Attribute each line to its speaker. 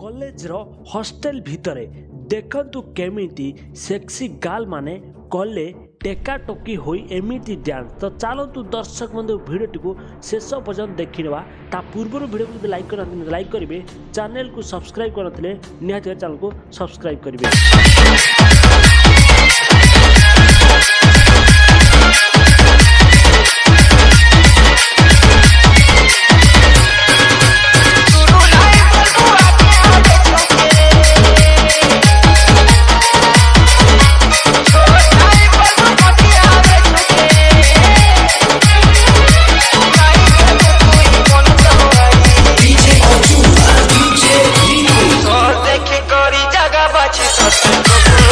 Speaker 1: କଲେଜର ହଷ୍ଟେଲ ଭିତରେ ଦେଖନ୍ତୁ କେମିତି ସେକ୍ସି ଗାର୍ଲ ମାନେ କଲେ ଟେକାଟୋକି ହୋଇ ଏମିତି ଡ୍ୟାନ୍ସ। ତ ଚାଲନ୍ତୁ ଦର୍ଶକ ବନ୍ଧୁ ଭିଡ଼ିଓଟିକୁ ଶେଷ ପର୍ଯ୍ୟନ୍ତ ଦେଖିନେବା। ତା ପୂର୍ବରୁ ଭିଡ଼ିଓକୁ ଯଦି ଲାଇକ୍ କରିନାହାନ୍ତି ଲାଇକ୍ କରିବେ। ଚ୍ୟାନେଲକୁ ସବସ୍କ୍ରାଇବ୍ କରିନଥିଲେ ନିହାତି ଚ୍ୟାନେଲକୁ ସବସ୍କ୍ରାଇବ୍ କରିବେ।
Speaker 2: Just